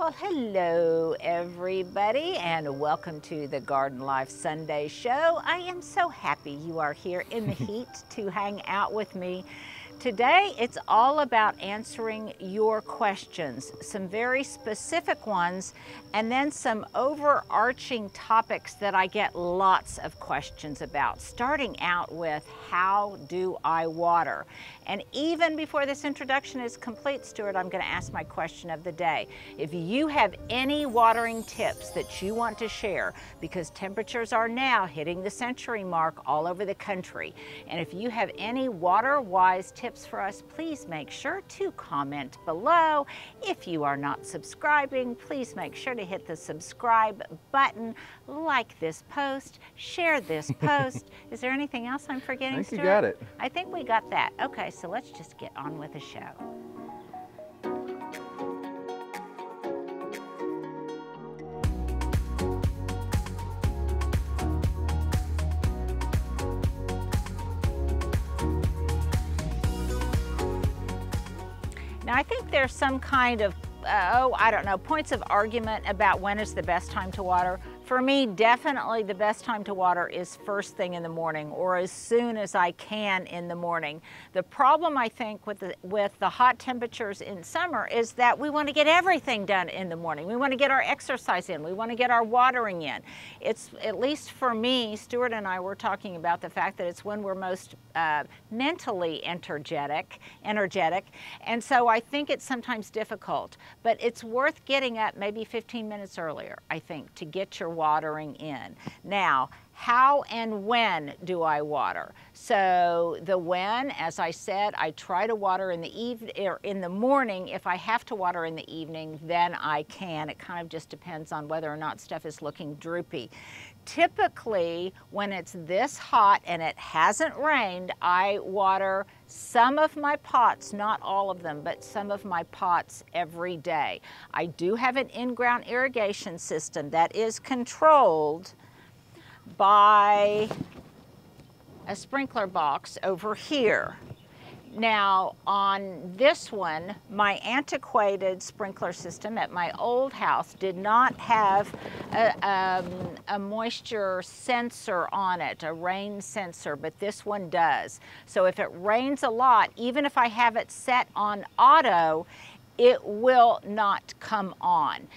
Well, hello, everybody, and welcome to the Garden Life Sunday Show. I am so happy you are here in the heat to hang out with me. Today, it's all about answering your questions, some very specific ones, and then some overarching topics that I get lots of questions about, starting out with how do I water? And even before this introduction is complete, Stuart, I'm going to ask my question of the day. If you have any watering tips that you want to share, because temperatures are now hitting the century mark all over the country, and if you have any water-wise tips for us, please make sure to comment below. If you are not subscribing, please make sure to hit the subscribe button, like this post, share this post. Is there anything else I'm forgetting, I think Stuart? you got it. I think we got that. Okay, so let's just get on with the show. Now, I think there's some kind of, uh, oh, I don't know, points of argument about when is the best time to water. For me, definitely the best time to water is first thing in the morning or as soon as I can in the morning. The problem I think with the, with the hot temperatures in summer is that we want to get everything done in the morning. We want to get our exercise in. We want to get our watering in. It's, at least for me, Stuart and I were talking about the fact that it's when we're most uh, mentally energetic, energetic. And so I think it's sometimes difficult, but it's worth getting up maybe 15 minutes earlier, I think, to get your watering in. Now, how and when do I water? So the when, as I said, I try to water in the evening or er, in the morning. If I have to water in the evening, then I can. It kind of just depends on whether or not stuff is looking droopy. Typically, when it's this hot and it hasn't rained, I water some of my pots, not all of them, but some of my pots every day. I do have an in-ground irrigation system that is controlled by a sprinkler box over here. Now, on this one, my antiquated sprinkler system at my old house did not have a, um, a, moisture sensor on it, a rain sensor, but this one does. So if it rains a lot, even if I have it set on auto, it will not come on.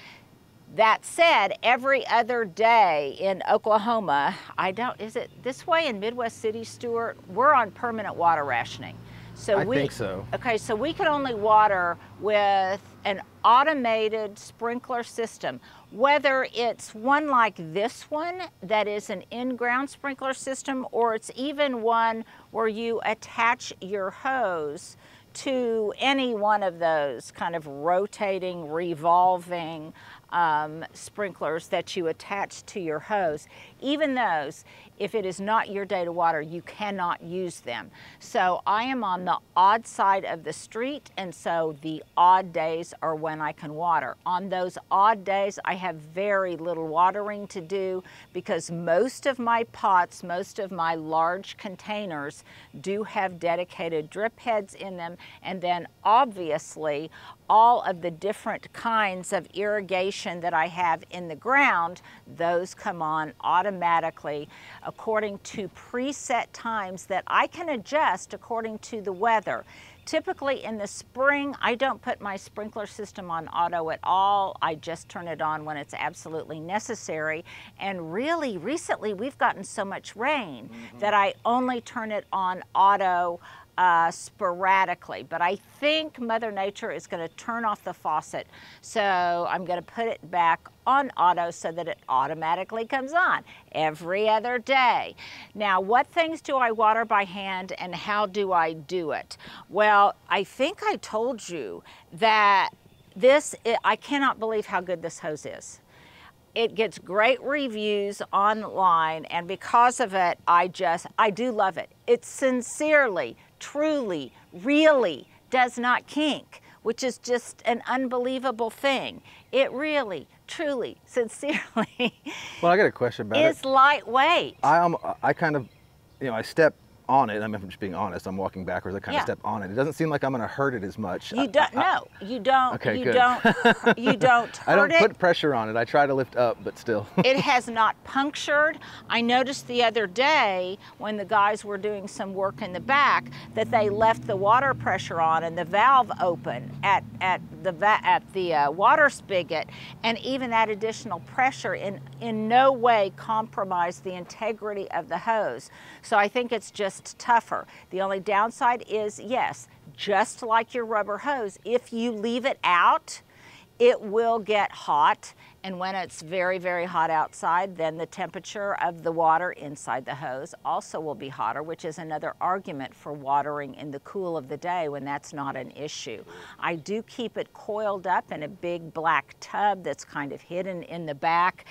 That said, every other day in Oklahoma, I don't, is it this way in Midwest City, Stuart? We're on permanent water rationing. So I we, think so. Okay, so we can only water with an automated sprinkler system. Whether it's one like this one that is an in-ground sprinkler system or it's even one where you attach your hose to any one of those kind of rotating, revolving um, sprinklers that you attach to your hose. Even those, if it is not your day to water, you cannot use them. So I am on the odd side of the street, and so the odd days are when I can water. On those odd days, I have very little watering to do because most of my pots, most of my large containers do have dedicated drip heads in them, and then obviously all of the different kinds of irrigation that I have in the ground, those come on automatically according to preset times that I can adjust according to the weather. Typically in the spring, I don't put my sprinkler system on auto at all. I just turn it on when it's absolutely necessary. And really, recently, we've gotten so much rain mm -hmm. that I only turn it on auto uh, sporadically, but I think Mother Nature is going to turn off the faucet. So I'm going to put it back on auto so that it automatically comes on every other day. Now, what things do I water by hand and how do I do it? Well, I think I told you that this, I cannot believe how good this hose is it gets great reviews online and because of it i just i do love it it's sincerely truly, really does not kink, which is just an unbelievable thing. It really, truly, sincerely. Well, I got a question about is it. Is lightweight. I um, I kind of, you know, I step on it, I mean, if I'm just being honest, I'm walking backwards, I kind Yeah. of step on it. It doesn't seem like I'm gonna hurt it as much. You don't. I- No, you don't. Okay, you good. don't. You don't hurt I don't it. put pressure on it. I try to lift up, but still. it has not punctured. I noticed the other day when the guys were doing some work in the back that they left the water pressure on and the valve open at at the va- at the uh, water spigot, and even that additional pressure in in no way compromised the integrity of the hose. So I think it's just tougher. The only downside is yes, just like your rubber hose, if you leave it out it will get hot. And when it's very very hot outside then the temperature of the water inside the hose also will be hotter which is another argument for watering in the cool of the day when that's not an issue. I do keep it coiled up in a big black tub that's kind of hidden in the back.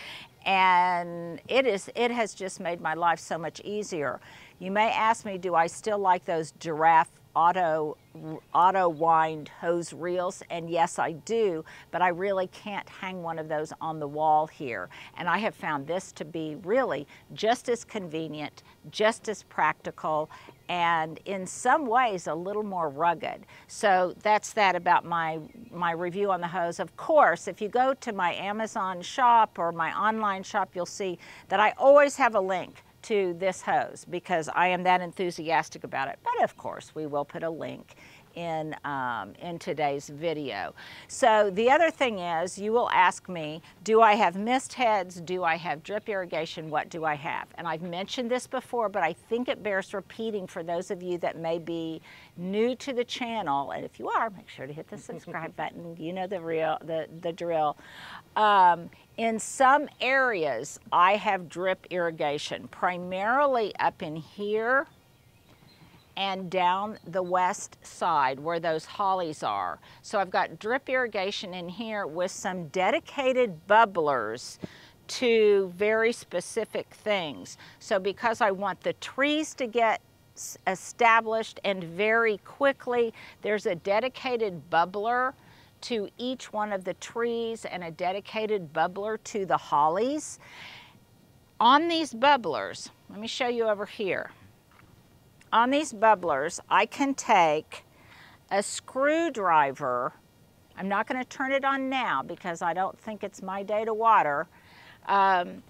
And it is it has just made my life so much easier you may ask me do i still like those giraffe auto auto wind hose reels? And yes I do but I really can't hang one of those on the wall here. And I have found this to be really just as convenient just as practical and in some ways a little more rugged. So that's that about my my review on the hose. Of course if you go to my Amazon shop or my online shop you'll see that I always have a link to this hose because I am that enthusiastic about it. But of course, we will put a link in, um, in today's video. So the other thing is you will ask me, do I have mist heads? Do I have drip irrigation? What do I have? And I've mentioned this before, but I think it bears repeating for those of you that may be new to the channel. And if you are, make sure to hit the subscribe button. You know the real, the, the drill. Um, in some areas, I have drip irrigation, primarily up in here and down the west side where those hollies are. So I've got drip irrigation in here with some dedicated bubblers to very specific things. So because I want the trees to get established and very quickly, there's a dedicated bubbler to each one of the trees and a dedicated bubbler to the hollies. On these bubblers, let me show you over here on these bubblers, I can take a screwdriver. I'm not going to turn it on now because I don't think it's my day to water. Um,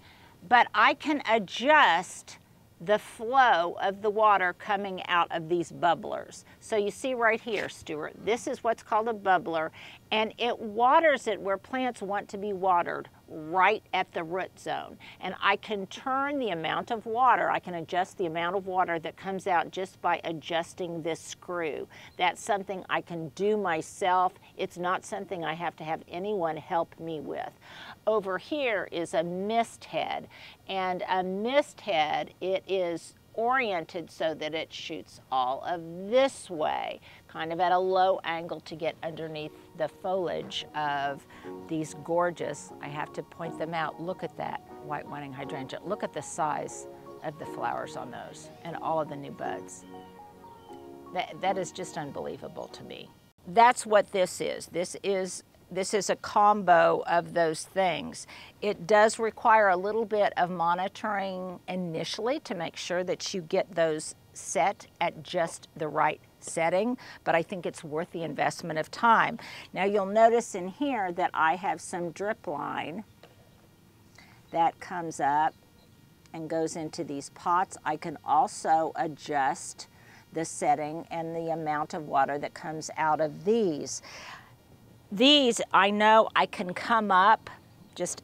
but I can adjust the flow of the water coming out of these bubblers. So you see right here, Stuart, this is what's called a bubbler, and it waters it where plants want to be watered, right at the root zone. And I can turn the amount of water, I can adjust the amount of water that comes out just by adjusting this screw. That's something I can do myself. It's not something I have to have anyone help me with. Over here is a mist head, and a mist head, it is oriented so that it shoots all of this way, kind of at a low angle to get underneath the foliage of these gorgeous, I have to point them out, look at that white whiting hydrangea. Look at the size of the flowers on those and all of the new buds. That, that is just unbelievable to me. That's what this is. This is this is a combo of those things. It does require a little bit of monitoring initially to make sure that you get those set at just the right setting, but I think it's worth the investment of time. Now you'll notice in here that I have some drip line that comes up and goes into these pots. I can also adjust the setting and the amount of water that comes out of these. These, I know I can come up just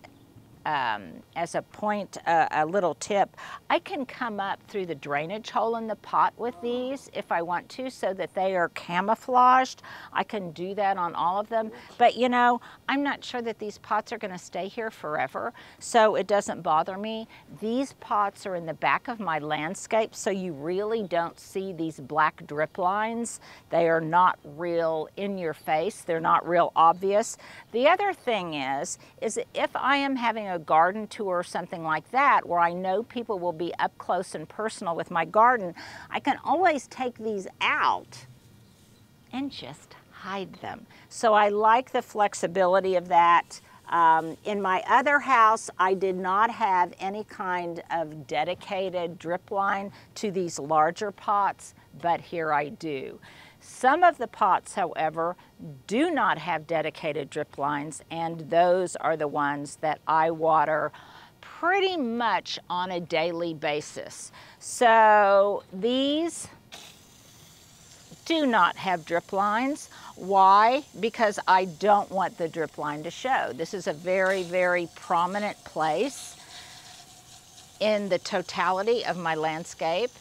um, as a point, uh, a little tip, I can come up through the drainage hole in the pot with these if I want to so that they are camouflaged. I can do that on all of them. But you know, I'm not sure that these pots are gonna stay here forever, so it doesn't bother me. These pots are in the back of my landscape, so you really don't see these black drip lines. They are not real in your face. They're not real obvious. The other thing is, is if I am having a garden tour or something like that, where I know people will be up close and personal with my garden, I can always take these out and just hide them. So I like the flexibility of that. Um, in my other house, I did not have any kind of dedicated drip line to these larger pots, but here I do. Some of the pots, however, do not have dedicated drip lines, and those are the ones that I water pretty much on a daily basis. So these do not have drip lines. Why? Because I don't want the drip line to show. This is a very, very prominent place in the totality of my landscape.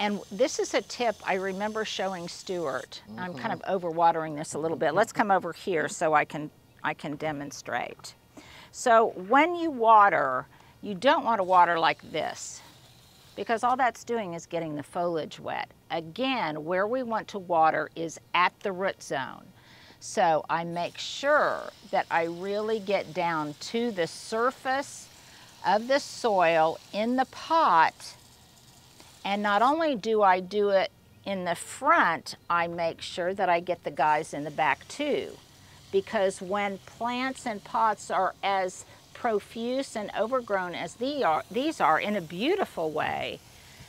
And this is a tip I remember showing Stuart. Mm -hmm. I'm kind of mm-hmm. overwatering this a little bit. Let's come over here so I can, I can demonstrate. So when you water, you don't want to water like this because all that's doing is getting the foliage wet. Again, where we want to water is at the root zone. So I make sure that I really get down to the surface of the soil in the pot. And not only do I do it in the front, I make sure that I get the guys in the back too. Because when plants and pots are as profuse and overgrown as these are, in a beautiful way,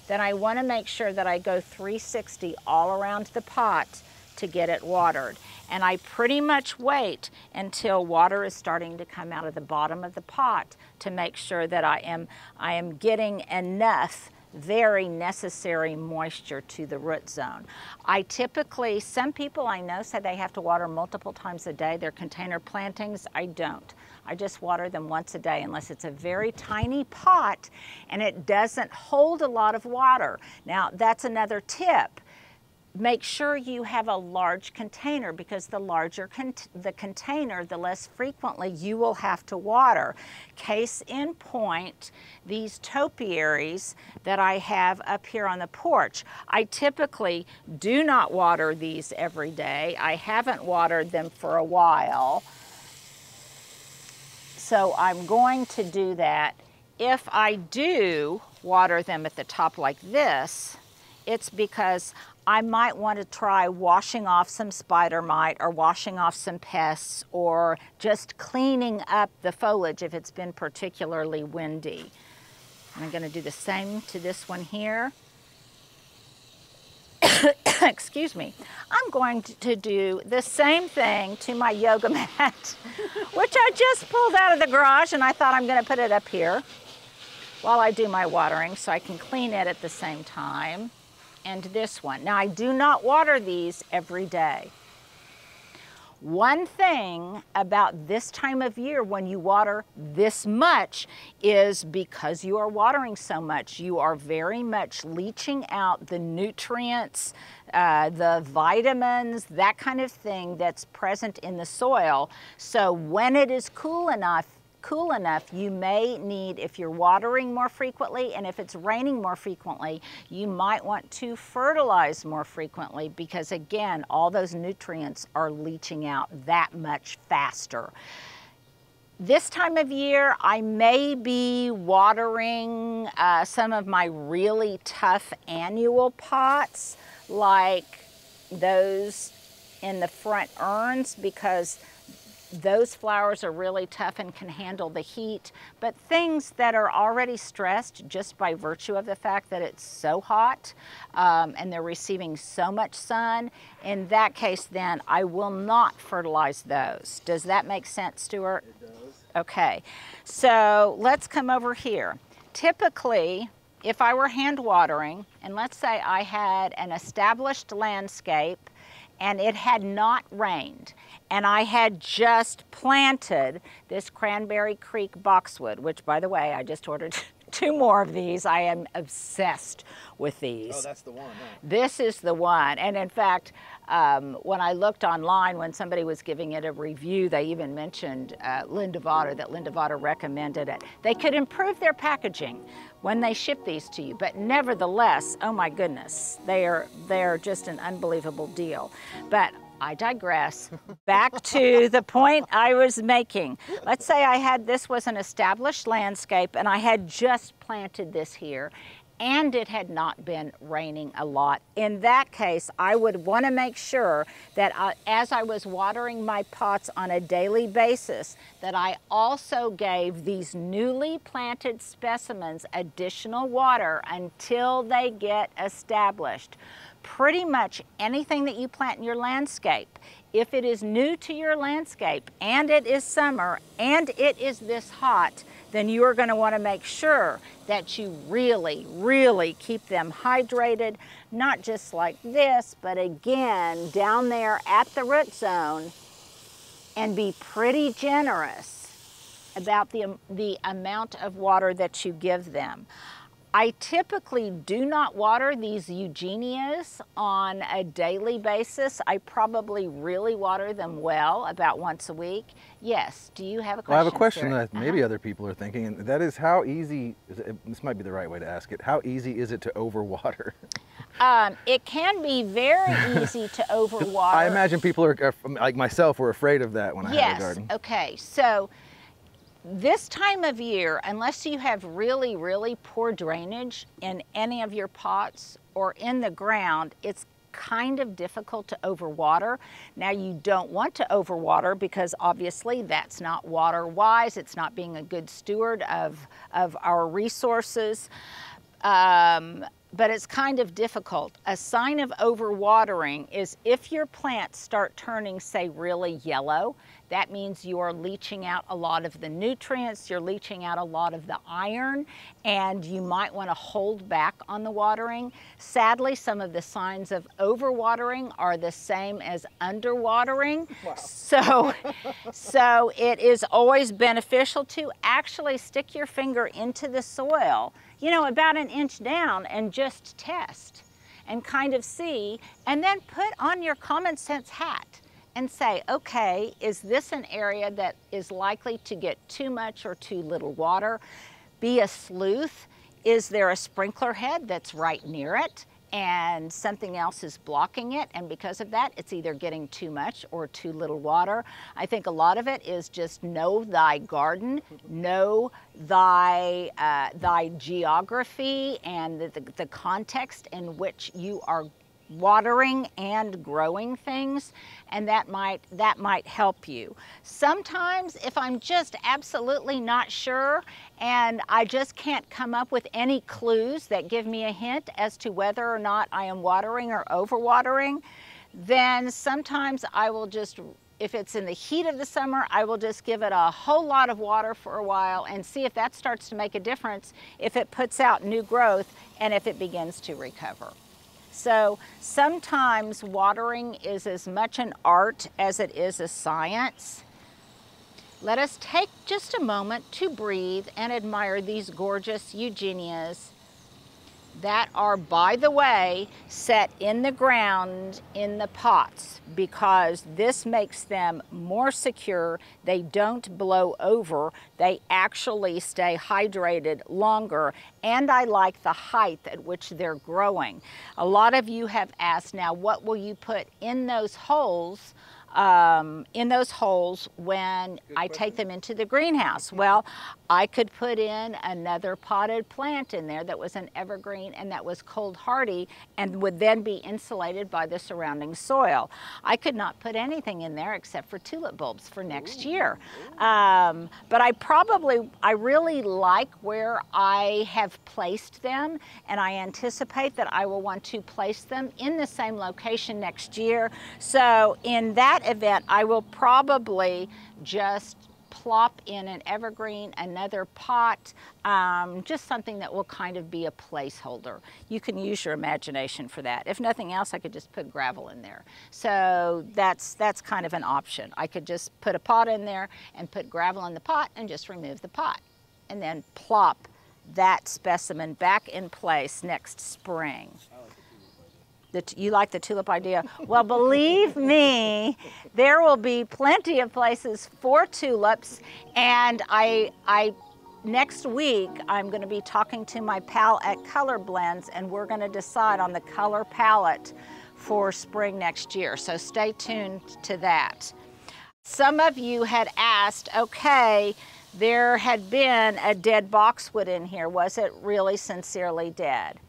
then I want to make sure that I go 360 all around the pot to get it watered. And I pretty much wait until water is starting to come out of the bottom of the pot to make sure that I am, I am getting enough very necessary moisture to the root zone. I typically, some people I know say they have to water multiple times a day, their container plantings, I don't. I just water them once a day unless it's a very tiny pot and it doesn't hold a lot of water. Now that's another tip make sure you have a large container because the larger con the container, the less frequently you will have to water. Case in point, these topiaries that I have up here on the porch. I typically do not water these every day. I haven't watered them for a while. So I'm going to do that. If I do water them at the top like this, it's because I might want to try washing off some spider mite or washing off some pests or just cleaning up the foliage if it's been particularly windy. I'm going to do the same to this one here. Excuse me. I'm going to do the same thing to my yoga mat, which I just pulled out of the garage and I thought I'm going to put it up here while I do my watering so I can clean it at the same time and this one. Now I do not water these every day. One thing about this time of year when you water this much is because you are watering so much, you are very much leaching out the nutrients, uh, the vitamins, that kind of thing that's present in the soil. So when it is cool enough, cool enough, you may need, if you're watering more frequently and if it's raining more frequently, you might want to fertilize more frequently because again, all those nutrients are leaching out that much faster. This time of year, I may be watering uh, some of my really tough annual pots like those in the front urns because those flowers are really tough and can handle the heat, but things that are already stressed just by virtue of the fact that it's so hot um, and they're receiving so much sun, in that case then I will not fertilize those. Does that make sense, Stuart? It does. Okay, so let's come over here. Typically, if I were hand watering, and let's say I had an established landscape and it had not rained, and I had just planted this Cranberry Creek boxwood, which by the way, I just ordered two more of these. I am obsessed with these. Oh, that's the one. Huh? This is the one. And in fact, um, when I looked online, when somebody was giving it a review, they even mentioned uh, Linda Vater, that Linda Vater recommended it. They could improve their packaging when they ship these to you, but nevertheless, oh my goodness, they are, they are just an unbelievable deal. But I digress. Back to the point I was making. Let's say I had this was an established landscape and I had just planted this here and it had not been raining a lot. In that case, I would want to make sure that I, as I was watering my pots on a daily basis, that I also gave these newly planted specimens additional water until they get established. Pretty much anything that you plant in your landscape, if it is new to your landscape and it is summer and it is this hot, then you are going to want to make sure that you really, really keep them hydrated, not just like this, but again, down there at the root zone, and be pretty generous about the, the amount of water that you give them. I typically do not water these eugenias on a daily basis. I probably really water them well about once a week. Yes, do you have a question? Well, I have a question that maybe Uh-huh. other people are thinking, and that is how easy, is it, this might be the right way to ask it, how easy is it to overwater? Um, it can be very easy to overwater. I imagine people are, are, like myself, were afraid of that when I had a Yes, garden. okay, so this time of year, unless you have really, really poor drainage in any of your pots or in the ground, it's kind of difficult to overwater. Now you don't want to overwater because obviously that's not water wise, it's not being a good steward of, of our resources. Um, but it's kind of difficult. A sign of overwatering is if your plants start turning, say, really yellow, that means you're leaching out a lot of the nutrients, you're leaching out a lot of the iron, and you might want to hold back on the watering. Sadly, some of the signs of overwatering are the same as underwatering. So, so it is always beneficial to actually stick your finger into the soil, you know, about an inch down and just test and kind of see, and then put on your common sense hat and say, okay, is this an area that is likely to get too much or too little water? Be a sleuth. Is there a sprinkler head that's right near it? and something else is blocking it and because of that it's either getting too much or too little water. I think a lot of it is just know thy garden, know thy, uh, thy geography and the, the, the context in which you are watering and growing things and that might that might help you sometimes if i'm just absolutely not sure and i just can't come up with any clues that give me a hint as to whether or not i am watering or overwatering then sometimes i will just if it's in the heat of the summer, I will just give it a whole lot of water for a while and see if that starts to make a difference, if it puts out new growth, and if it begins to recover. So sometimes watering is as much an art as it is a science. Let us take just a moment to breathe and admire these gorgeous eugenias that are, by the way, set in the ground in the pots because this makes them more secure. They don't blow over. They actually stay hydrated longer. And I like the height at which they're growing. A lot of you have asked now, what will you put in those holes? Um, in those holes when I take them into the greenhouse. Well, I could put in another potted plant in there that was an evergreen and that was cold hardy and would then be insulated by the surrounding soil. I could not put anything in there except for tulip bulbs for next year. Um, but I probably, I really like where I have placed them and I anticipate that I will want to place them in the same location next year. So in that event, I will probably just plop in an evergreen, another pot, um, just something that will kind of be a placeholder. You can use your imagination for that. If nothing else, I could just put gravel in there. So that's, that's kind of an option. I could just put a pot in there and put gravel in the pot and just remove the pot and then plop that specimen back in place next spring. You like the tulip idea? Well, believe me, there will be plenty of places for tulips. And I, I, next week, I'm going to be talking to my pal at Colorblends, and we're going to decide on the color palette for spring next year. So stay tuned to that. Some of you had asked, okay, there had been a dead boxwood in here. Was it really sincerely dead?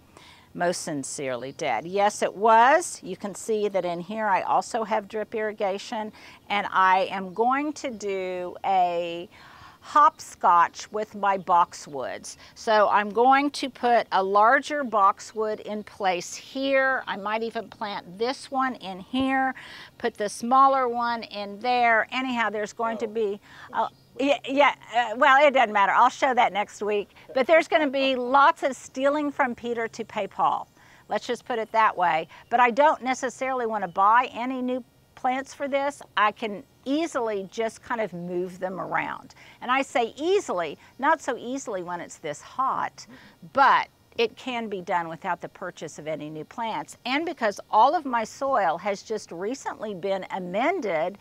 Most sincerely dead. Yes, it was. You can see that in here I also have drip irrigation and I am going to do a hopscotch with my boxwoods. So I'm going to put a larger boxwood in place here. I might even plant this one in here, put the smaller one in there. Anyhow, there's going to be, uh, yeah, yeah uh, well, it doesn't matter. I'll show that next week. But there's going to be lots of stealing from Peter to pay Paul. Let's just put it that way. But I don't necessarily want to buy any new plants for this, I can easily just kind of move them around. And I say easily, not so easily when it's this hot, but it can be done without the purchase of any new plants. And because all of my soil has just recently been amended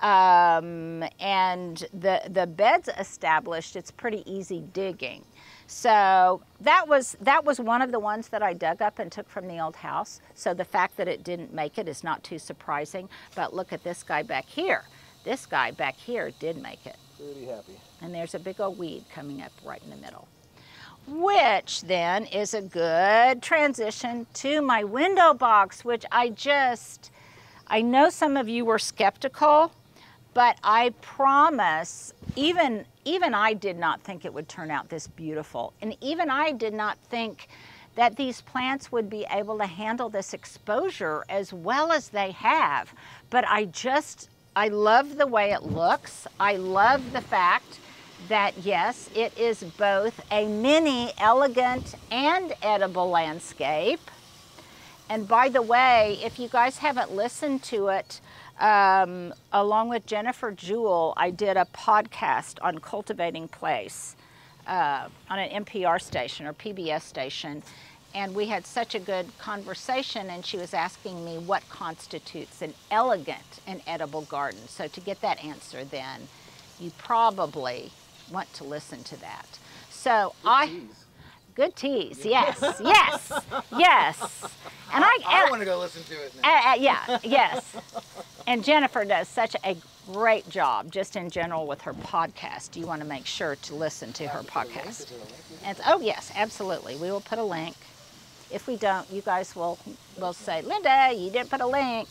um, and the, the beds established, it's pretty easy digging. So that was, that was one of the ones that I dug up and took from the old house. So the fact that it didn't make it is not too surprising. But look at this guy back here. This guy back here did make it. Pretty happy. And there's a big old weed coming up right in the middle. Which then is a good transition to my window box, which I just, I know some of you were skeptical, but I promise, even even I did not think it would turn out this beautiful. And even I did not think that these plants would be able to handle this exposure as well as they have. But I just, I love the way it looks. I love the fact that yes, it is both a mini, elegant, and edible landscape. And by the way, if you guys haven't listened to it, um, along with Jennifer Jewell, I did a podcast on cultivating place uh, on an NPR station or PBS station. And we had such a good conversation, and she was asking me what constitutes an elegant and edible garden. So, to get that answer, then you probably want to listen to that. So, I. Good tease, yes, yes, yes. And I, I and- want to go listen to it now. uh, uh, yeah, yes. And Jennifer does such a great job, just in general, with her podcast. You want to make sure to listen to her podcast. And oh yes, absolutely. We will put a link. If we don't, you guys will will say, Linda, you didn't put a link.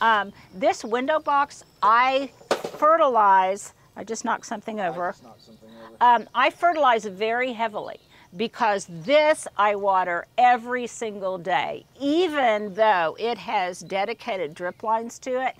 Um, this window box, I fertilize. I just knocked something over. Just knocked something over. Um, I fertilize very heavily because this I water every single day, even though it has dedicated drip lines to it.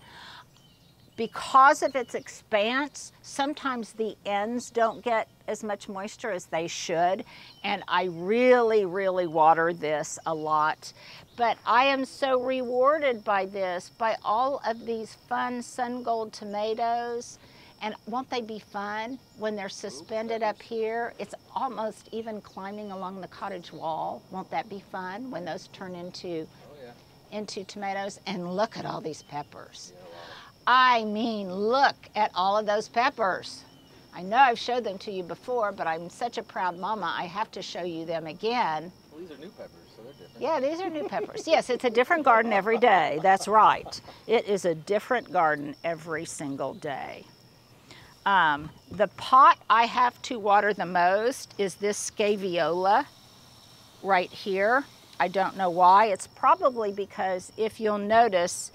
Because of its expanse, sometimes the ends don't get as much moisture as they should, and I really, really water this a lot. But I am so rewarded by this, by all of these fun sun gold tomatoes. And won't they be fun when they're oh, suspended up here? It's almost even climbing along the cottage wall. Won't that be fun when those turn into Oh yeah. into tomatoes? And look at all these peppers. I mean, look at all of those peppers. I know I've showed them to you before, but I'm such a proud mama, I have to show you them again. Well, these are new peppers, so they're different. Yeah, these are new peppers. Yes, it's a different garden every day. That's right. It is a different garden every single day. Um, the pot I have to water the most is this scaevola right here. I don't know why. It's probably because if you'll notice,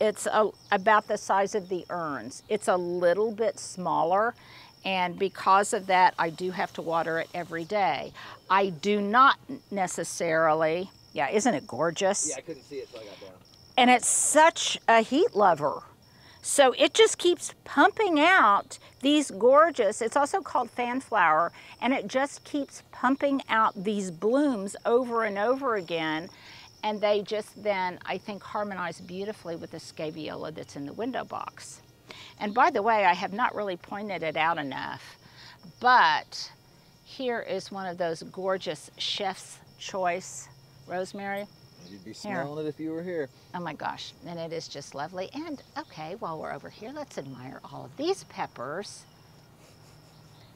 it's a, about the size of the urns. It's a little bit smaller, and because of that, I do have to water it every day. I do not necessarily, yeah, isn't it gorgeous? Yeah, I couldn't see it, so I got down. and it's such a heat lover. So it just keeps pumping out these gorgeous, it's also called fan flower, and it just keeps pumping out these blooms over and over again. And they just then, I think, harmonize beautifully with the scaevola that's in the window box. And by the way, I have not really pointed it out enough, but here is one of those gorgeous chef's choice rosemary. You'd be Here. smelling it if you were here. Oh my gosh, and it is just lovely. And okay, while we're over here, let's admire all of these peppers.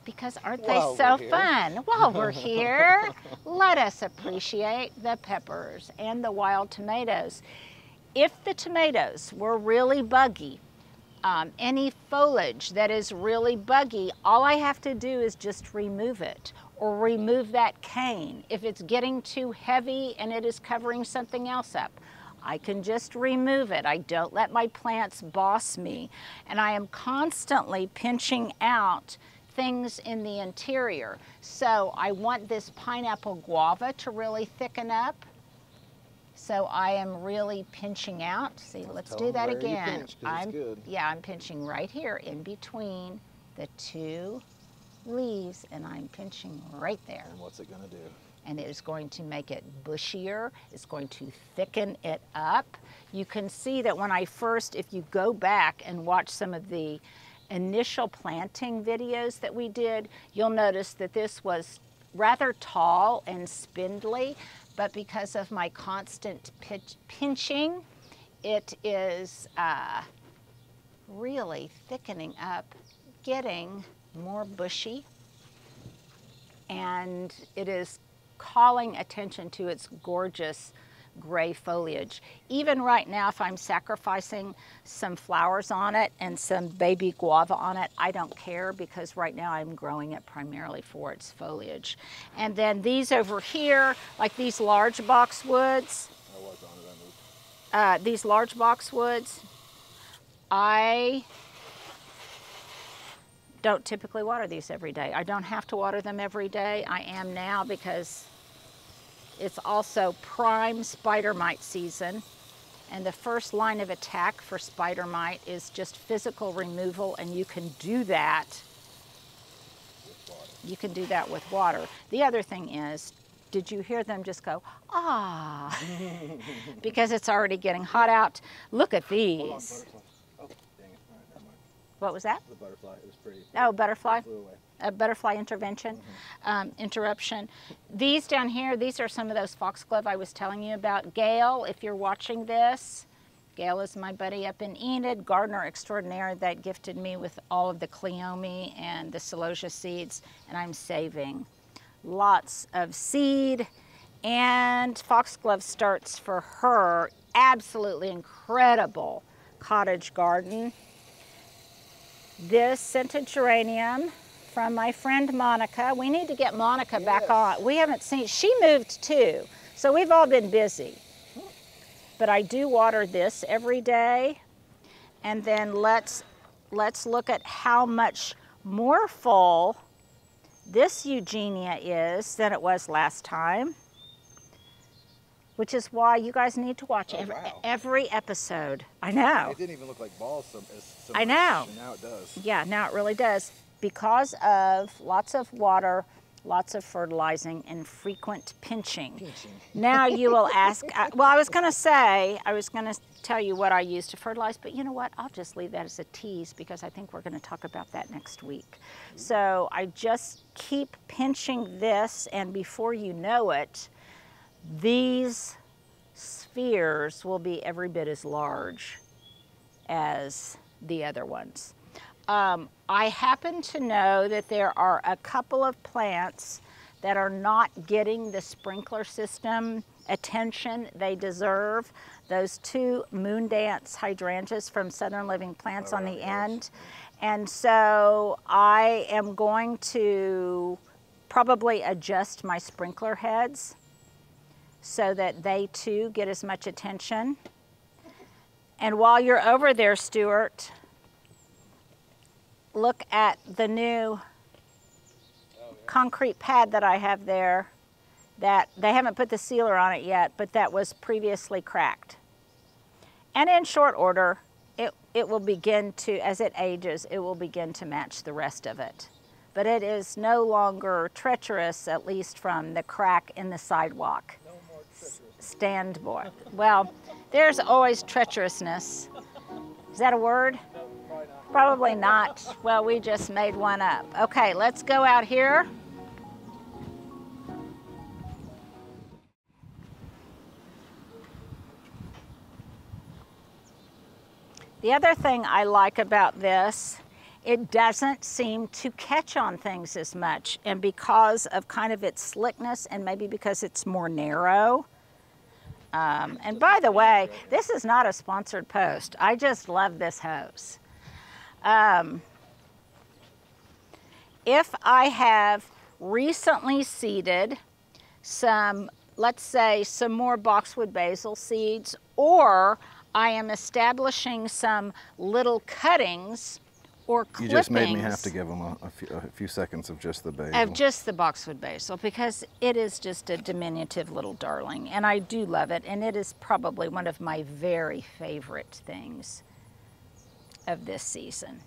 Because aren't they While so fun? While we're here, let us appreciate the peppers and the wild tomatoes. If the tomatoes were really buggy, Um, any foliage that is really buggy, all I have to do is just remove it or remove that cane. If it's getting too heavy and it is covering something else up, I can just remove it. I don't let my plants boss me. And I am constantly pinching out things in the interior. So I want this pineapple guava to really thicken up. So I am really pinching out. See, let's, let's do that again. Pinch, I'm, yeah, I'm pinching right here in between the two leaves and I'm pinching right there. And what's it gonna do? And it is going to make it bushier. It's going to thicken it up. You can see that when I first, if you go back and watch some of the initial planting videos that we did, you'll notice that this was rather tall and spindly, but because of my constant pitch, pinching, it is uh, really thickening up, getting more bushy, and it is calling attention to its gorgeous gray foliage. Even right now, if I'm sacrificing some flowers on it and some baby guava on it, I don't care because right now I'm growing it primarily for its foliage. And then these over here, like these large boxwoods, uh, these large boxwoods, I don't typically water these every day. I don't have to water them every day. I am now because it's also prime spider mite season. And the first line of attack for spider mite is just physical removal, and you can do that. You can do that with water. The other thing is, did you hear them just go, ah? because it's already getting hot out. Look at these. What was that? The butterfly. It was pretty. Oh, butterfly a butterfly intervention, mm-hmm. um, interruption. These down here, these are some of those foxglove I was telling you about. Gail, if you're watching this, Gail is my buddy up in Enid, gardener extraordinaire that gifted me with all of the cleome and the celosia seeds, and I'm saving lots of seed. And foxglove starts for her absolutely incredible cottage garden. This scented geranium from my friend Monica. We need to get Monica yes. back on. We haven't seen, she moved too, so we've all been busy. But I do water this every day. And then let's, let's look at how much more full this Eugenia is than it was last time. Which is why you guys need to watch oh, every, wow. every episode. I know. It didn't even look like balls. So, so I know. Now it does. Yeah, now it really does because of lots of water, lots of fertilizing, and frequent pinching. pinching. Now you will ask, uh, well, I was going to say, I was going to tell you what I use to fertilize, but you know what? I'll just leave that as a tease because I think we're going to talk about that next week. So I just keep pinching this, and before you know it, these spheres will be every bit as large as the other ones. Um, I happen to know that there are a couple of plants that are not getting the sprinkler system attention they deserve. Those two moon dance hydrangeas from Southern Living Plants oh, on the end. And so I am going to probably adjust my sprinkler heads so that they too get as much attention. And while you're over there, Stuart, look at the new concrete pad that I have there that they haven't put the sealer on it yet, but that was previously cracked. And in short order, it, it will begin to, as it ages, it will begin to match the rest of it. But it is no longer treacherous, at least from the crack in the sidewalk. More Stand boy. Well, there's always treacherousness. Is that a word? Probably not. Well, we just made one up. Okay, let's go out here. The other thing I like about this, it doesn't seem to catch on things as much. And because of kind of its slickness and maybe because it's more narrow. Um, and by the way, this is not a sponsored post. I just love this hose. Um, if I have recently seeded some, let's say, some more boxwood basil seeds, or I am establishing some little cuttings or You just made me have to give them a, a, few, a few seconds of just the basil. of just the boxwood basil because it is just a diminutive little darling and I do love it and it is probably one of my very favorite things of this season.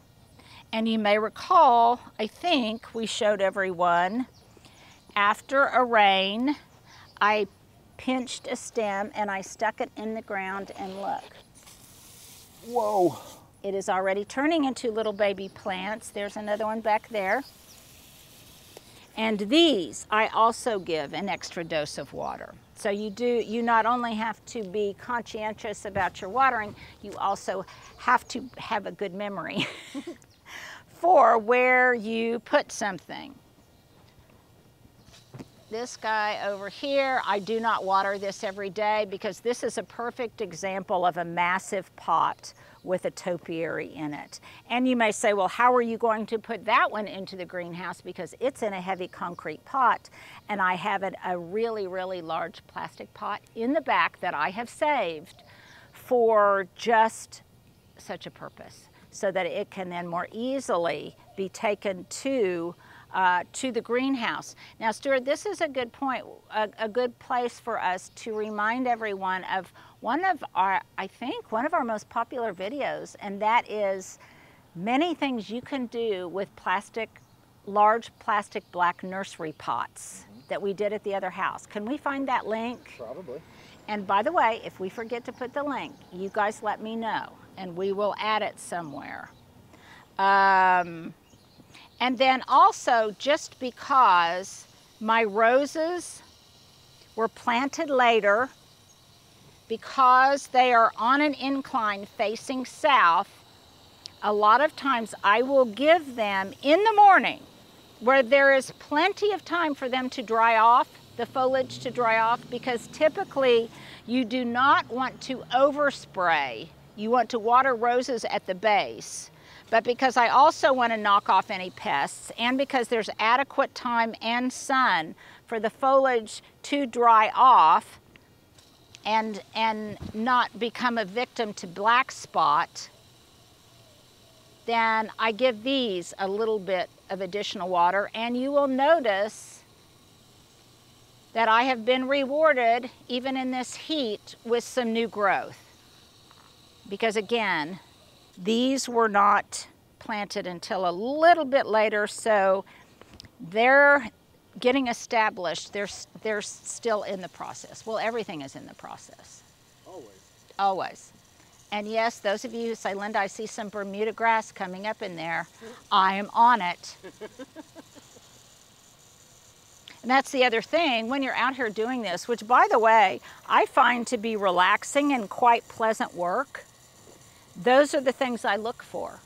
And you may recall, I think we showed everyone after a rain, I pinched a stem and I stuck it in the ground and look, Whoa. It is already turning into little baby plants. There's another one back there. And these I also give an extra dose of water. So you do you not only have to be conscientious about your watering, you also have to have a good memory for where you put something. This guy over here, I do not water this every day because this is a perfect example of a massive pot with a topiary in it. And you may say, well, how are you going to put that one into the greenhouse? Because it's in a heavy concrete pot and I have it, a really, really large plastic pot in the back that I have saved for just such a purpose so that it can then more easily be taken to uh, to the greenhouse. Now, Stuart, this is a good point, a, a good place for us to remind everyone of one of our, I think, one of our most popular videos, and that is many things you can do with plastic, large plastic black nursery pots that we did at the other house. Can we find that link? Probably. And by the way, if we forget to put the link, you guys let me know and we will add it somewhere. Um, and then also, just because my roses were planted later, because they are on an incline facing south, a lot of times I will give them in the morning where there is plenty of time for them to dry off, the foliage to dry off, because typically you do not want to overspray. You want to water roses at the base. But because I also want to knock off any pests and because there's adequate time and sun for the foliage to dry off and, and not become a victim to black spot, then I give these a little bit of additional water and you will notice that I have been rewarded even in this heat with some new growth. Because again, these were not planted until a little bit later, so they're getting established. They're, they're still in the process. Well, everything is in the process. Always. Always. And yes, those of you who say, Linda, I see some Bermuda grass coming up in there. I am on it. And that's the other thing when you're out here doing this, which by the way, I find to be relaxing and quite pleasant work. Those are the things I look for.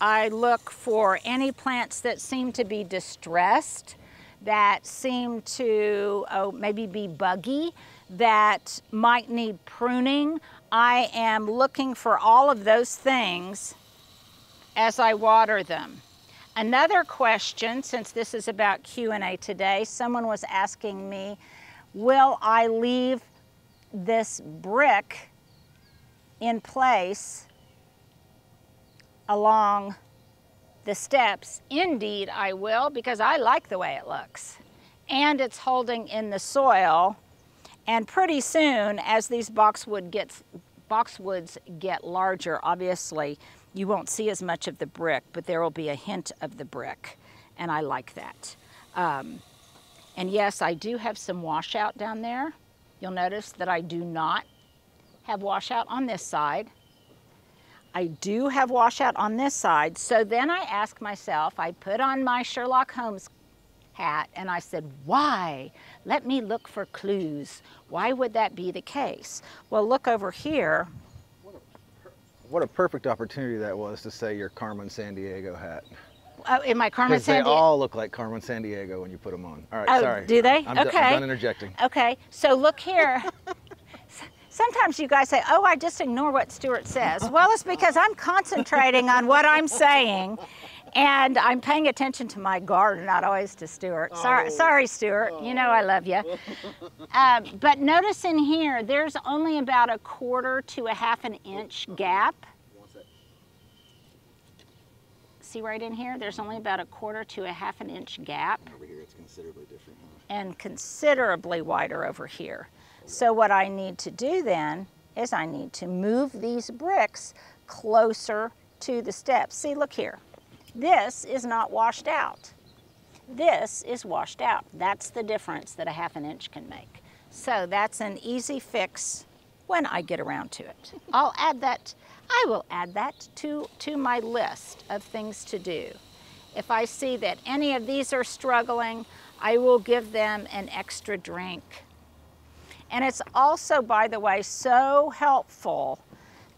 I look for any plants that seem to be distressed, that seem to oh, maybe be buggy, that might need pruning. I am looking for all of those things as I water them. Another question, since this is about Q&A today, someone was asking me, will I leave this brick in place along the steps. Indeed, I will because I like the way it looks. And it's holding in the soil. And pretty soon, as these boxwood gets, boxwoods get larger, obviously, you won't see as much of the brick, but there will be a hint of the brick. And I like that. Um, and yes, I do have some washout down there. You'll notice that I do not have washout on this side. I do have washout on this side. So then I ask myself, I put on my Sherlock Holmes hat and I said, why? Let me look for clues. Why would that be the case? Well, look over here. What a perfect opportunity that was to say your Carmen Sandiego hat. Oh, in my Carmen Sandiego. Because they all look like Carmen Sandiego when you put them on. All right, Oh, sorry. do they? I'm, do- I'm done interjecting. Okay, so look here. Sometimes you guys say, oh, I just ignore what Stuart says. Well, it's because I'm concentrating on what I'm saying and I'm paying attention to my garden, not always to Stuart. Sorry, oh. sorry Stuart. Oh. You know I love you. Um, but notice in here, there's only about a quarter to a half an inch gap. See right in here? There's only about a quarter to a half an inch gap. Over here, it's considerably different. Huh? And considerably wider over here. So what I need to do then is I need to move these bricks closer to the steps. See, look here. This is not washed out. This is washed out. That's the difference that a half an inch can make. So that's an easy fix when I get around to it. I'll add that, I will add that to, to my list of things to do. If I see that any of these are struggling, I will give them an extra drink and it's also, by the way, so helpful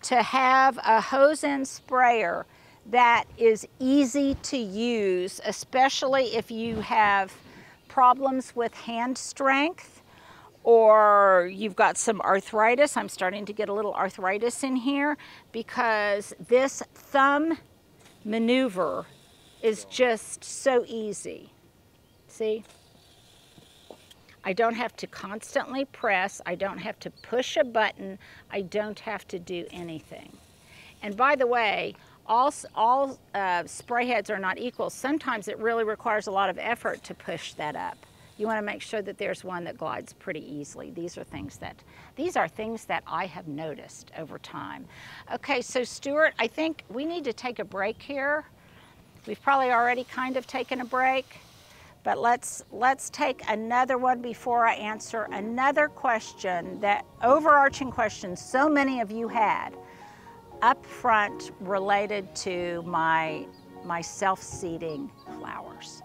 to have a hose end sprayer that is easy to use, especially if you have problems with hand strength or you've got some arthritis. I'm starting to get a little arthritis in here because this thumb maneuver is just so easy. See? I don't have to constantly press. I don't have to push a button. I don't have to do anything. And by the way, all, all uh, spray heads are not equal. Sometimes it really requires a lot of effort to push that up. You want to make sure that there's one that glides pretty easily. These are things that, these are things that I have noticed over time. Okay, so Stuart, I think we need to take a break here. We've probably already kind of taken a break. But let's, let's take another one before I answer another question that overarching question so many of you had up front related to my, my self-seeding flowers.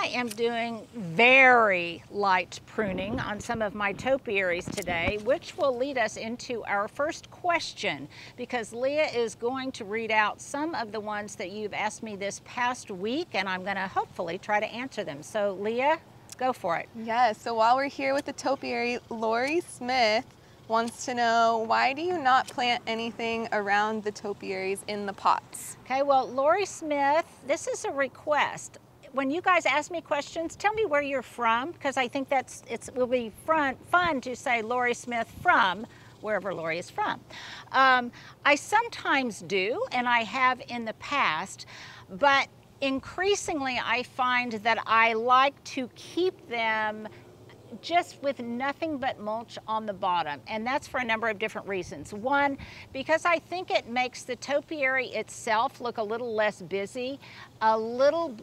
I am doing very light pruning on some of my topiaries today, which will lead us into our first question because Leah is going to read out some of the ones that you've asked me this past week and I'm gonna hopefully try to answer them. So Leah, go for it. Yes, so while we're here with the topiary, Lori Smith wants to know why do you not plant anything around the topiaries in the pots? Okay, well, Lori Smith, this is a request when you guys ask me questions, tell me where you're from because I think that's it will be fun, fun to say Lori Smith from wherever Lori is from. Um, I sometimes do, and I have in the past, but increasingly I find that I like to keep them just with nothing but mulch on the bottom. And that's for a number of different reasons. One, because I think it makes the topiary itself look a little less busy, a little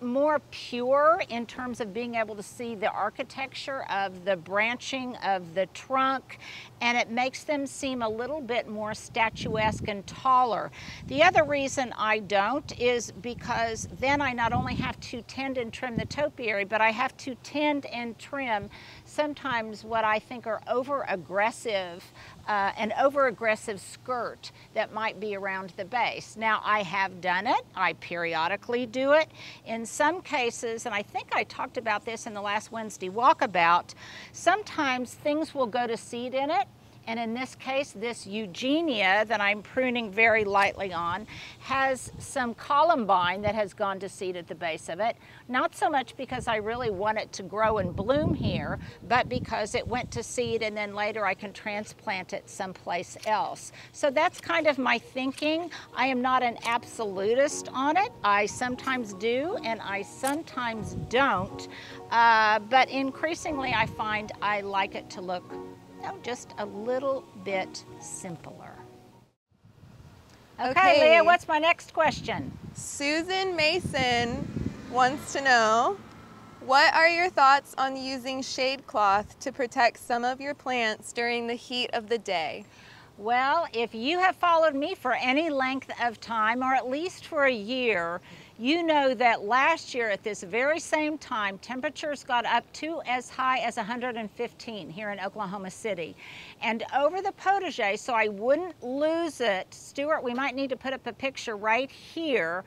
more pure in terms of being able to see the architecture of the branching of the trunk and it makes them seem a little bit more statuesque and taller. The other reason I don't is because then I not only have to tend and trim the topiary, but I have to tend and trim sometimes what I think are over aggressive, uh, an over aggressive skirt that might be around the base. Now I have done it, I periodically do it. In some cases, and I think I talked about this in the last Wednesday walkabout, sometimes things will go to seed in it and in this case, this Eugenia that I'm pruning very lightly on has some columbine that has gone to seed at the base of it. Not so much because I really want it to grow and bloom here, but because it went to seed and then later I can transplant it someplace else. So that's kind of my thinking. I am not an absolutist on it. I sometimes do and I sometimes don't. Uh, but increasingly I find I like it to look no, just a little bit simpler. Okay, okay, Leah, what's my next question? Susan Mason wants to know, what are your thoughts on using shade cloth to protect some of your plants during the heat of the day? Well, if you have followed me for any length of time, or at least for a year, you know that last year at this very same time, temperatures got up to as high as 115 here in Oklahoma City. And over the potager, so I wouldn't lose it, Stuart, we might need to put up a picture right here.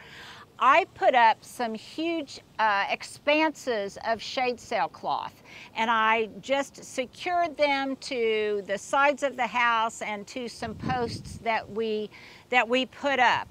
I put up some huge uh, expanses of shade sail cloth and I just secured them to the sides of the house and to some posts that we that we put up.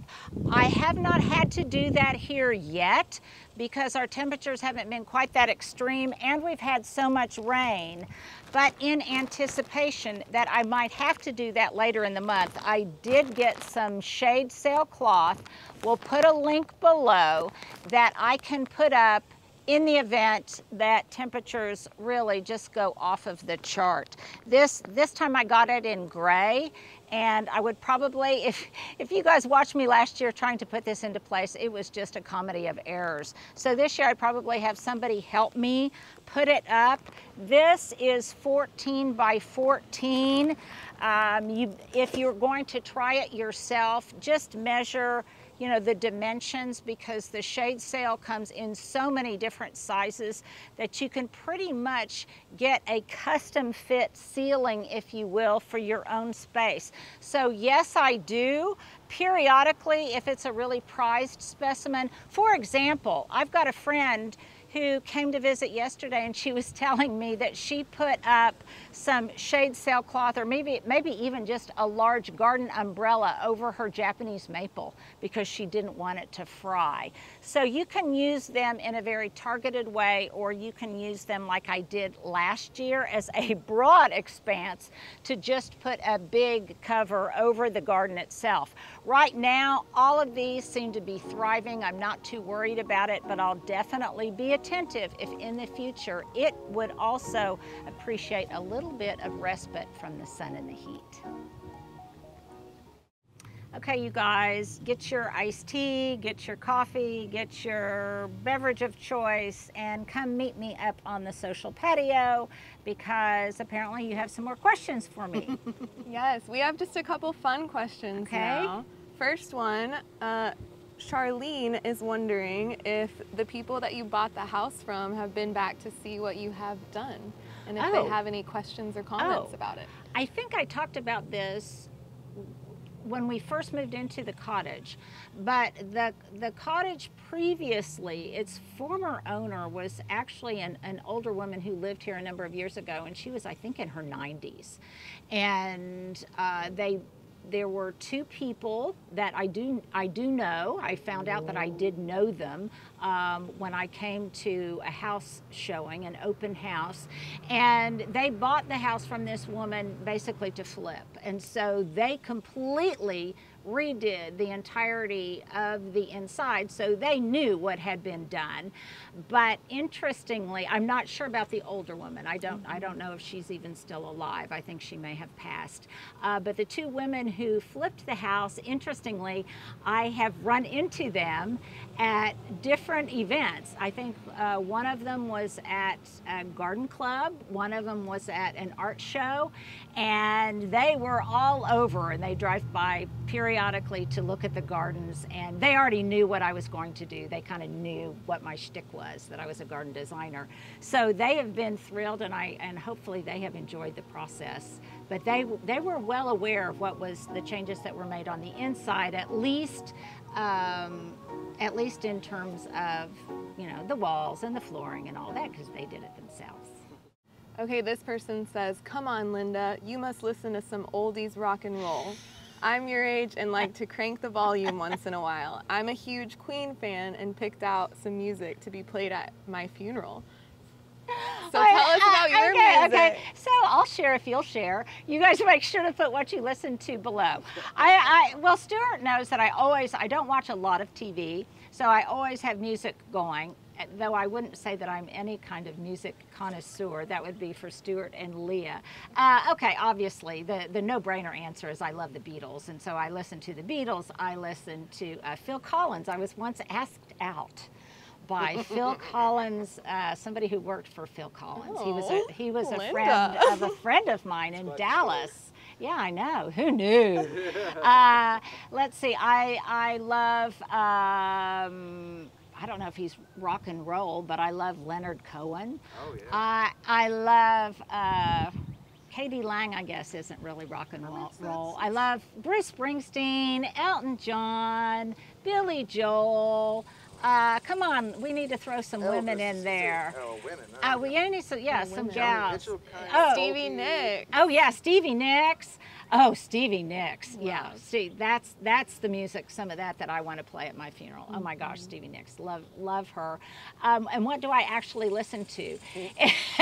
I have not had to do that here yet because our temperatures haven't been quite that extreme and we've had so much rain. But in anticipation that I might have to do that later in the month, I did get some shade sail cloth. We'll put a link below that I can put up in the event that temperatures really just go off of the chart. This, this time I got it in gray and I would probably, if, if you guys watched me last year trying to put this into place, it was just a comedy of errors. So this year I'd probably have somebody help me put it up. This is 14 by 14. Um, you, if you're going to try it yourself, just measure you know, the dimensions because the shade sail comes in so many different sizes that you can pretty much get a custom fit ceiling, if you will, for your own space. So yes, I do. Periodically, if it's a really prized specimen, for example, I've got a friend who came to visit yesterday and she was telling me that she put up some shade sailcloth or maybe, maybe even just a large garden umbrella over her Japanese maple because she didn't want it to fry. So you can use them in a very targeted way or you can use them like I did last year as a broad expanse to just put a big cover over the garden itself. Right now, all of these seem to be thriving. I'm not too worried about it, but I'll definitely be attentive if in the future it would also appreciate a little bit of respite from the sun and the heat. Okay, you guys, get your iced tea, get your coffee, get your beverage of choice, and come meet me up on the social patio because apparently you have some more questions for me. yes, we have just a couple fun questions okay. now. First one, uh, Charlene is wondering if the people that you bought the house from have been back to see what you have done and if oh. they have any questions or comments oh. about it. I think I talked about this when we first moved into the cottage, but the the cottage previously, its former owner was actually an, an older woman who lived here a number of years ago, and she was, I think, in her 90s, and uh, they there were two people that I do I do know. I found out that I did know them um, when I came to a house showing, an open house, and they bought the house from this woman basically to flip, and so they completely redid the entirety of the inside so they knew what had been done but interestingly i'm not sure about the older woman. I don't i don't know if she's even still alive. I think she may have passed. Uh, but the two women who flipped the house interestingly i have run into them at different events. I think uh, one of them was at a garden club. One of them was at an art show. And they were all over and they drive by periodically to look at the gardens and they already knew what I was going to do. They kind of knew what my shtick was, that I was a garden designer. So they have been thrilled and I and hopefully they have enjoyed the process. But they they were well aware of what was the changes that were made on the inside, at least um, at least in terms of you know the walls and the flooring and all that because they did it themselves. Okay, this person says, come on, Linda, you must listen to some oldies rock and roll. I'm your age and like to crank the volume once in a while. I'm a huge Queen fan and picked out some music to be played at my funeral. So tell us uh, about your okay, music. Okay, so I'll share if you'll share. You guys make sure to put what you listen to below. I, I well, Stuart knows that I always I don't watch a lot of TV, so I always have music going though I wouldn't say that I'm any kind of music connoisseur. That would be for Stuart and Leah. Uh, okay, obviously, the, the no-brainer answer is I love the Beatles, and so I listen to the Beatles. I listen to uh, Phil Collins. I was once asked out by Phil Collins, uh, somebody who worked for Phil Collins. Oh, he was a, he was a friend of a friend of mine in Dallas. Yeah, I know. Who knew? uh, let's see. I I love um, I don't know if he's rock and roll, but I love Leonard Cohen. Oh, yeah. I, I love uh, k.d. lang, I guess, isn't really rock and roll. roll. I love Bruce Springsteen, Elton John, Billy Joel. Uh, come on, we need to throw some women in there. Oh, women. Uh, we need some, yeah, Oh, some women. gals. Mitchell kinda- Oh, Stevie Nicks. Oh yeah, Stevie Nicks. Oh, Stevie Nicks. Yeah, see, that's that's the music. Some of that that I want to play at my funeral. Oh my Mm-hmm. gosh, Stevie Nicks. Love love her. Um, and what do I actually listen to? Mm-hmm.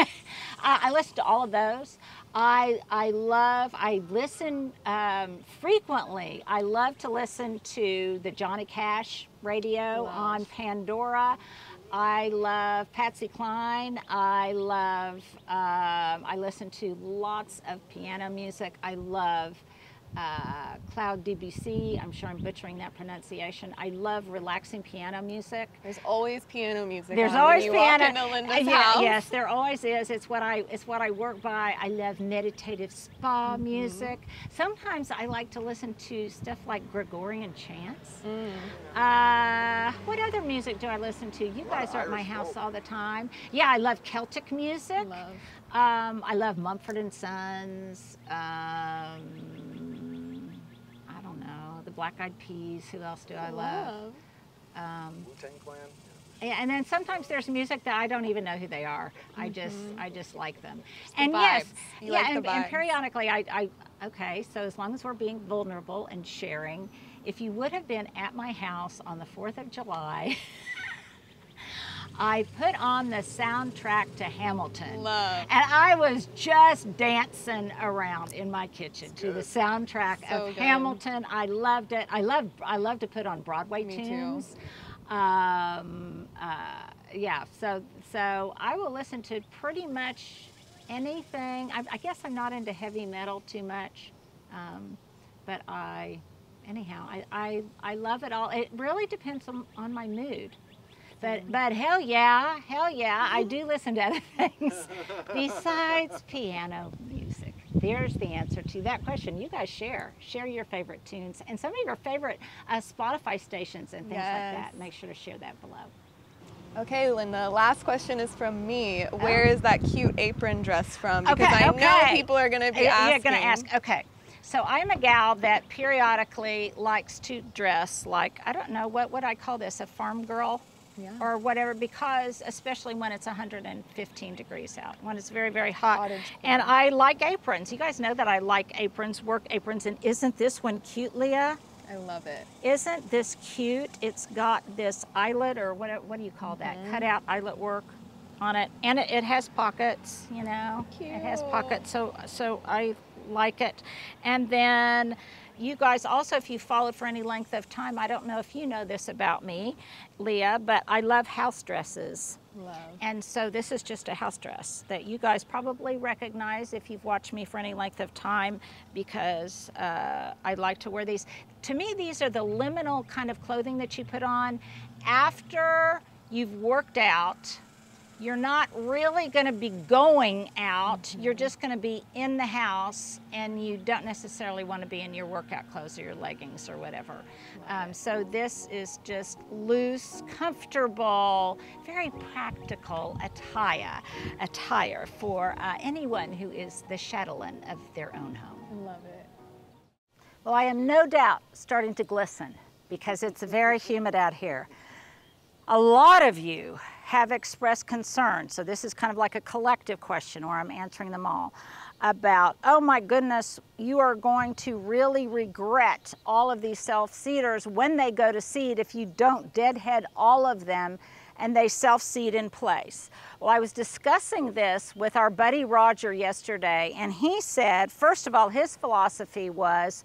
I, I listen to all of those. I I love. I listen um, frequently. I love to listen to the Johnny Cash radio Love. on Pandora. I love Patsy Cline. I love, um, I listen to lots of piano music. I love uh, Claude Debussy. I'm sure I'm butchering that pronunciation. I love relaxing piano music. There's always piano music. There's always piano. Walk Uh, yeah, house. Yes, there always is. It's what I it's what I work by. I love meditative spa Mm-hmm. music. Sometimes I like to listen to stuff like Gregorian chants. Mm. Uh, what other music do I listen to? You guys are at my house all the time. Yeah, I love Celtic music. Love. Um, I love Mumford and Sons. Um, Black Eyed Peas. Who else do I love? Um, Wu-Tang Clan. and then sometimes there's music that I don't even know who they are. I just I just like them. the and yes. You yeah, like the and, and periodically I, I okay. So as long as we're being vulnerable and sharing, if you would have been at my house on the Fourth of July. I put on the soundtrack to Hamilton. Love. And I was just dancing around in my kitchen to the soundtrack So of good. Hamilton. I loved it. I love I love to put on Broadway Me too. tunes. Um, uh, yeah, so so I will listen to pretty much anything. I, I guess I'm not into heavy metal too much, um, but I anyhow I, I I love it all. It really depends on, on my mood. But but hell yeah, hell yeah, I do listen to other things besides piano music. There's the answer to that question. You guys share share your favorite tunes and some of your favorite uh, Spotify stations and things like that. Make sure to share that below. Okay, Linda. Last question is from me. Where is that cute apron dress from? Because Okay, I know people are going to be Yeah, asking. You're going to ask. Okay. So I'm a gal that periodically likes to dress like I don't know what would I call this a farm girl Yeah. or whatever because especially when it's 115 degrees out when it's very very hot and I like aprons. You guys know that I like aprons, work aprons, and isn't this one cute, Leah? I love it. Isn't this cute? It's got this eyelet or what what do you call that? Mm-hmm. Cut out eyelet work on it, and it, it has pockets. You know, Cute. it has pockets. So so I like it. And then you guys also, if you followed for any length of time, I don't know if you know this about me, Leah, but I love house dresses. Love. And so this is just a house dress that you guys probably recognize if you've watched me for any length of time because uh, I like to wear these. To me, these are the liminal kind of clothing that you put on after you've worked out. You're not really going to be going out. You're just going to be in the house, and you don't necessarily want to be in your workout clothes or your leggings or whatever. Um, so this is just loose, comfortable, very practical attire, attire for uh, anyone who is the chatelaine of their own home. I love it. Well, I am no doubt starting to glisten because it's very humid out here. A lot of you have expressed concern, so this is kind of like a collective question, or I'm answering them all, about, oh my goodness, you are going to really regret all of these self-seeders when they go to seed if you don't deadhead all of them and they self-seed in place. Well, I was discussing this with our buddy Roger yesterday, and he said, first of all, his philosophy was,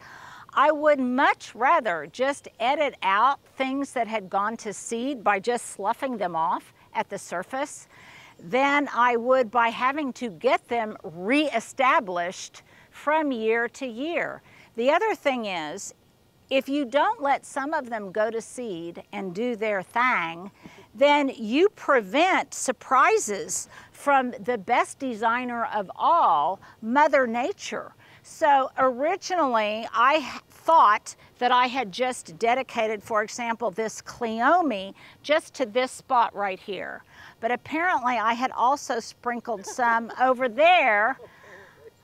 I would much rather just edit out things that had gone to seed by just sloughing them off at the surface than I would by having to get them reestablished from year to year. The other thing is, if you don't let some of them go to seed and do their thing, then you prevent surprises from the best designer of all, Mother Nature. So originally, I thought that I had just dedicated, for example, this Cleome just to this spot right here. But apparently, I had also sprinkled some over there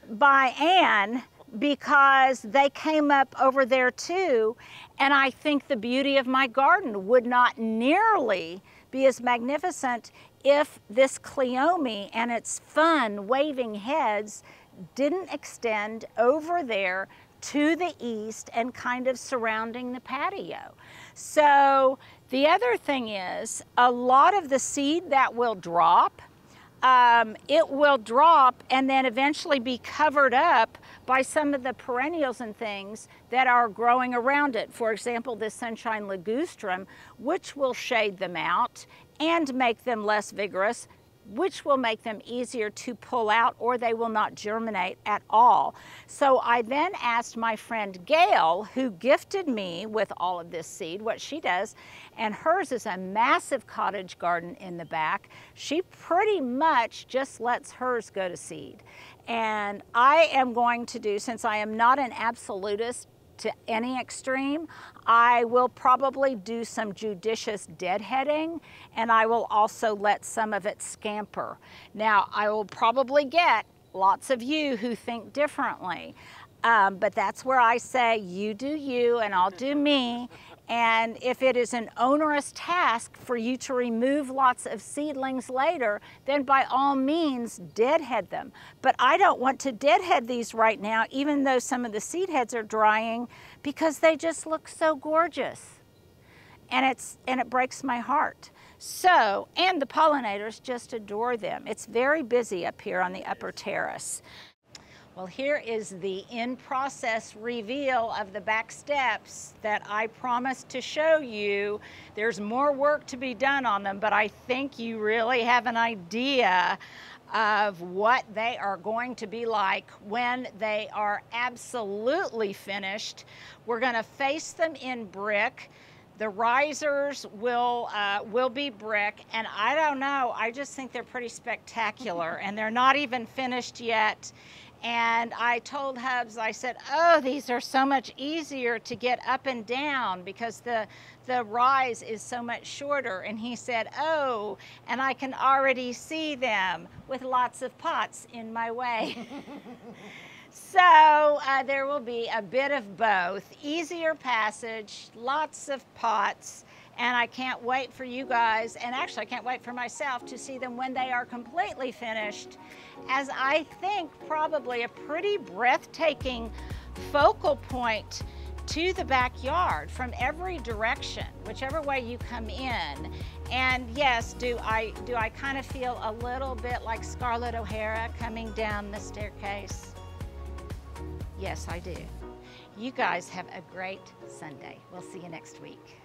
by Anne because they came up over there too. And I think the beauty of my garden would not nearly be as magnificent if this cleome and its fun waving heads didn't extend over there to the east and kind of surrounding the patio. So the other thing is a lot of the seed that will drop um, it will drop and then eventually be covered up by some of the perennials and things that are growing around it. For example, this sunshine ligustrum, which will shade them out and make them less vigorous which will make them easier to pull out or they will not germinate at all. So I then asked my friend Gail, who gifted me with all of this seed, what she does, and hers is a massive cottage garden in the back. She pretty much just lets hers go to seed. And I am going to do, since I am not an absolutist to any extreme. I will probably do some judicious deadheading and I will also let some of it scamper. Now, I will probably get lots of you who think differently. Um, but that's where I say, you do you and I'll do me. And if it is an onerous task for you to remove lots of seedlings later, then by all means deadhead them. But I don't want to deadhead these right now, even though some of the seed heads are drying, because they just look so gorgeous. And, it's, and it breaks my heart. So, and the pollinators just adore them. It's very busy up here on the upper terrace. Well, here is the in-process reveal of the back steps that I promised to show you. There's more work to be done on them, but I think you really have an idea of what they are going to be like when they are absolutely finished. We're going to face them in brick. The risers will uh, will be brick, and I don't know. I just think they're pretty spectacular, and they're not even finished yet. And I told Hubs, I said, oh, these are so much easier to get up and down because the, the rise is so much shorter. And he said, oh, and I can already see them with lots of pots in my way. so uh, there will be a bit of both, easier passage, lots of pots, and I can't wait for you guys, and actually I can't wait for myself to see them when they are completely finished as I think probably a pretty breathtaking focal point to the backyard from every direction, whichever way you come in. And yes, do I, do I kind of feel a little bit like Scarlett O'Hara coming down the staircase? Yes, I do. You guys have a great Sunday. We'll see you next week.